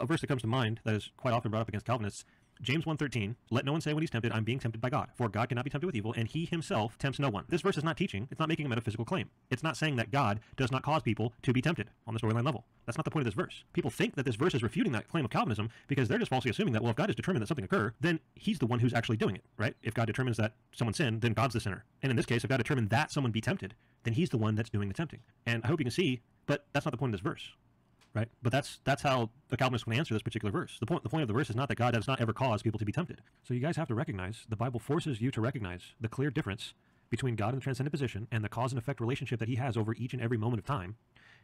a verse that comes to mind that is quite often brought up against Calvinists James 1.13, let no one say when he's tempted, I'm being tempted by God. For God cannot be tempted with evil, and he himself tempts no one. This verse is not teaching, it's not making a metaphysical claim. It's not saying that God does not cause people to be tempted on the storyline level. That's not the point of this verse. People think that this verse is refuting that claim of Calvinism because they're just falsely assuming that, well, if God has determined that something occur, then he's the one who's actually doing it, right? If God determines that someone sinned, then God's the sinner. And in this case, if God determined that someone be tempted, then he's the one that's doing the tempting. And I hope you can see, but that's not the point of this verse right? But that's that's how the Calvinists would answer this particular verse. The point the point of the verse is not that God does not ever cause people to be tempted. So you guys have to recognize the Bible forces you to recognize the clear difference between God and the transcendent position and the cause and effect relationship that He has over each and every moment of time,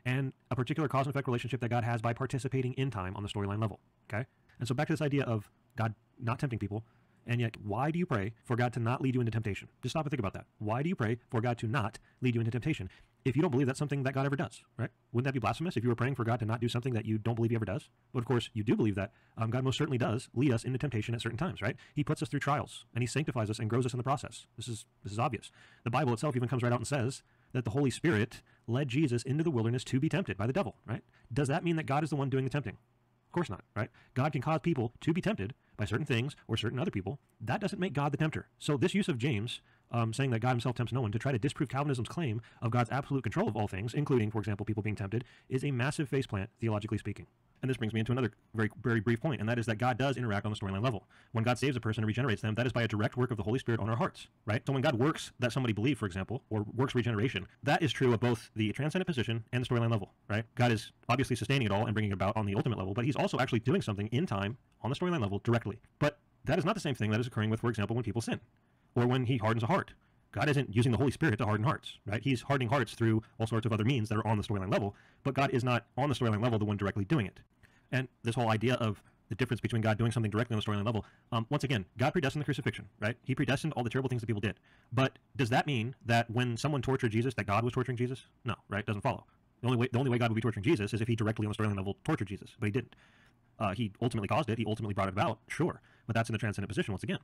and a particular cause and effect relationship that God has by participating in time on the storyline level. Okay, and so back to this idea of God not tempting people. And yet, why do you pray for God to not lead you into temptation? Just stop and think about that. Why do you pray for God to not lead you into temptation? If you don't believe that's something that God ever does, right? Wouldn't that be blasphemous if you were praying for God to not do something that you don't believe He ever does? But of course, you do believe that um, God most certainly does lead us into temptation at certain times, right? He puts us through trials and He sanctifies us and grows us in the process. This is this is obvious. The Bible itself even comes right out and says that the Holy Spirit led Jesus into the wilderness to be tempted by the devil, right? Does that mean that God is the one doing the tempting? Course not, right? God can cause people to be tempted by certain things or certain other people. That doesn't make God the tempter. So this use of James um, saying that God himself tempts no one to try to disprove Calvinism's claim of God's absolute control of all things, including, for example, people being tempted, is a massive faceplant, theologically speaking. And this brings me into another very, very brief point, and that is that God does interact on the storyline level. When God saves a person and regenerates them, that is by a direct work of the Holy Spirit on our hearts, right? So when God works that somebody believe, for example, or works regeneration, that is true of both the transcendent position and the storyline level, right? God is obviously sustaining it all and bringing it about on the ultimate level, but He's also actually doing something in time on the storyline level directly. But that is not the same thing that is occurring with, for example, when people sin, or when He hardens a heart, God isn't using the Holy Spirit to harden hearts, right? He's hardening hearts through all sorts of other means that are on the storyline level, but God is not on the storyline level the one directly doing it. And this whole idea of the difference between God doing something directly on the storyline level, um, once again, God predestined the crucifixion, right? He predestined all the terrible things that people did. But does that mean that when someone tortured Jesus, that God was torturing Jesus? No, right? Doesn't follow. The only way the only way God would be torturing Jesus is if he directly on the storyline level tortured Jesus, but he didn't. Uh, he ultimately caused it. He ultimately brought it about, sure, but that's in the transcendent position once again.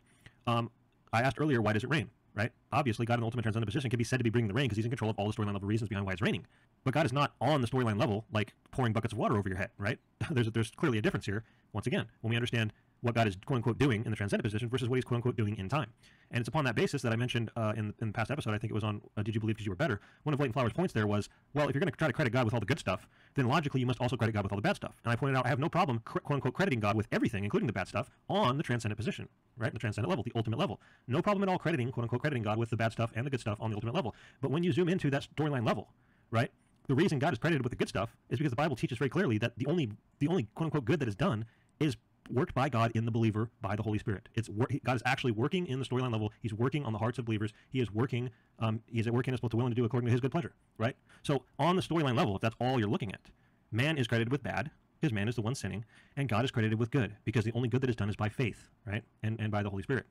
Um, I asked earlier, why does it rain? right? Obviously, God in the ultimate transcendent position can be said to be bringing the rain because he's in control of all the storyline level reasons behind why it's raining. But God is not on the storyline level, like pouring buckets of water over your head, right? there's, there's clearly a difference here, once again, when we understand what God is quote unquote doing in the transcendent position versus what he's quote unquote doing in time. And it's upon that basis that I mentioned uh, in, in the past episode, I think it was on uh, Did You Believe Because You Were Better? One of Leighton Flowers' points there was, well, if you're going to try to credit God with all the good stuff, then logically you must also credit God with all the bad stuff. And I pointed out I have no problem quote unquote crediting God with everything, including the bad stuff, on the transcendent position, right? The transcendent level, the ultimate level. No problem at all crediting quote unquote crediting God with the bad stuff and the good stuff on the ultimate level. But when you zoom into that storyline level, right? The reason God is credited with the good stuff is because the Bible teaches very clearly that the only the only quote unquote good that is done is worked by God in the believer by the Holy Spirit. It's God is actually working in the storyline level. He's working on the hearts of believers. He is working. Um, he's at work in us both to willing to do according to His good pleasure. Right. So on the storyline level, if that's all you're looking at, man is credited with bad because man is the one sinning, and God is credited with good because the only good that is done is by faith, right, and and by the Holy Spirit.